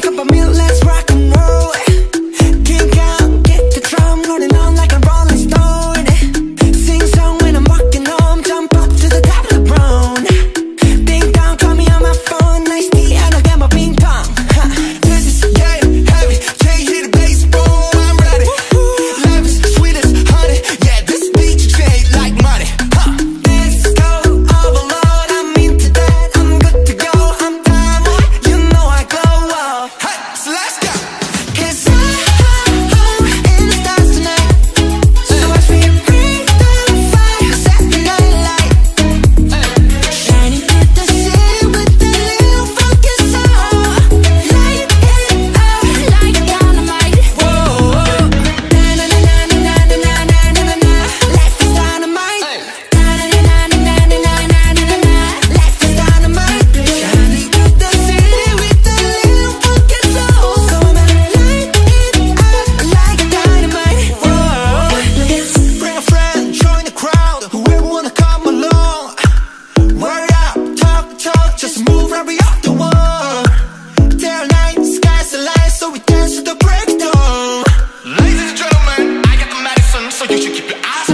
cup of carry off the So we dance to the breakdown. Ladies and gentlemen, I got the medicine So you should keep your eyes